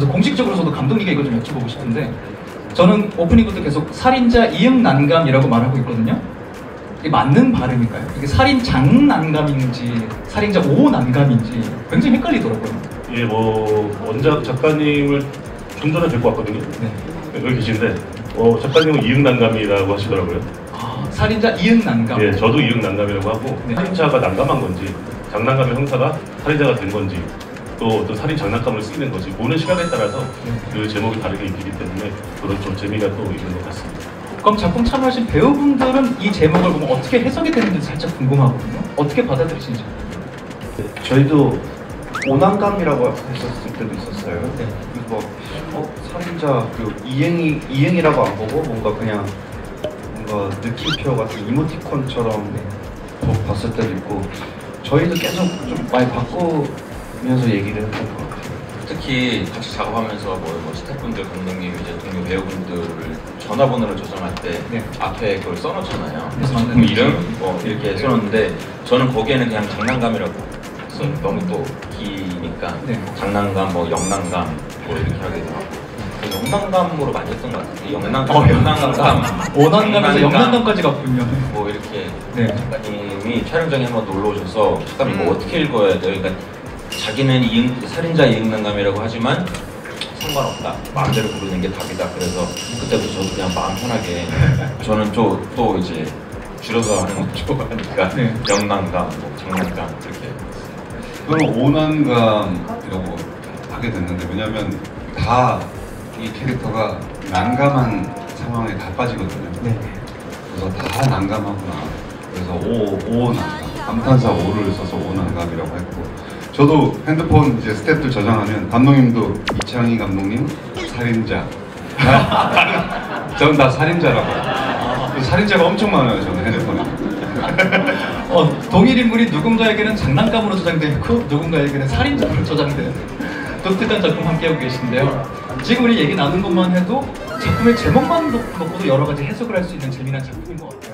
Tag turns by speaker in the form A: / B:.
A: 그래서 공식적으로 저도 감독님께 이거 좀 여쭤보고 싶은데 저는 오프닝부터 계속 살인자 이응 난감이라고 말하고 있거든요. 이게 맞는 발음일까요? 이게 살인 장 난감인지 살인자 오 난감인지 굉장히 헷갈리더라고요.
B: 예, 뭐 원작 작가님을 좀 전에 뵙고 왔거든요.
A: 네.
B: 여기 계신데 어, 작가님은 이응 난감이라고 하시더라고요.
A: 아, 살인자 이응 난감.
B: 예, 저도 이응 난감이라고 하고
A: 네.
B: 살인자가 난감한 건지 장난감의 형사가 살인자가 된 건지 또, 또 살인 장난감을 쓰는 건지 보는 시각에 따라서
A: 네.
B: 그 제목이 다르게 입히기 때문에 그런 좀 재미가 또 있는 것 같습니다.
A: 그럼 작품 참여하신 배우분들은 이 제목을 보면 어떻게 해석이 되는지 살짝 궁금하거든요. 어떻게 받아들이시는지.
C: 저희도 오난감이라고 했었을 때도 있었어요.
A: 네.
C: 그래서 뭐, 어, 살인자 그 이행이 이행이라고 안 보고 뭔가 그냥 뭔가 느낌표 같은 이모티콘처럼 보- 봤을 때도 있고 저희도 계속 좀 많이 바꾸 면서 얘기를 했던 것 같아요.
D: 특히 같이 작업하면서 뭐, 뭐 스태프분들, 감독님, 이제 동료 배우분들을 전화번호를 저장할 때
A: 네.
D: 앞에 그걸 써놓잖아요.
A: 그래서
D: 작품 이름. 뭐 이렇게 써놓는데 저는 거기에는 그냥 장난감이라고 써 너무 또 기니까
A: 네.
D: 장난감, 뭐 영난감 뭐 이렇게 하게 되고 영난감으로 많이 했던 것 같아요. 영난감,
A: 어,
D: 영난감,
A: 오난감에서
D: 영난감.
A: 영난감까지 갔군요.
D: 뭐 이렇게
A: 네.
D: 작가님이 촬영장에 한번 놀러 오셔서 작가님
A: 음.
D: 이거 어떻게 읽어야 돼요? 그러니까 자기는 이응, 살인자 이응난감이라고 하지만 상관없다. 마음대로 부르는 게 답이다. 그래서 그때부터 저도 그냥 마음 편하게 저는 또, 또 이제 줄여서 하는 거 좋아하니까
A: 네.
D: 영난감, 뭐 장난감 이렇게
E: 저는 오난감이라고 하게 됐는데 왜냐면 다 이 캐릭터가 난감한 상황에 다 빠지거든요.
A: 네.
E: 그래서 다 난감하구나. 그래서 오, 오난감. 감탄사 오를 써서 오난감이라고 했고 저도 핸드폰 이제 스태프들 저장하면 감독님도 이창희 감독님 살인자. 저는 다 살인자라고. 그 살인자가 엄청 많아요 저는 핸드폰에.
A: 어, 동일 인물이 누군가에게는 장난감으로 저장되어 있고 누군가에게는 살인자로 저장되는 독특한 작품 함께하고 계신데요. 지금 우리 얘기 나눈 것만 해도 작품의 제목만 놓고도 여러 가지 해석을 할 수 있는 재미난 작품인 것 같아요.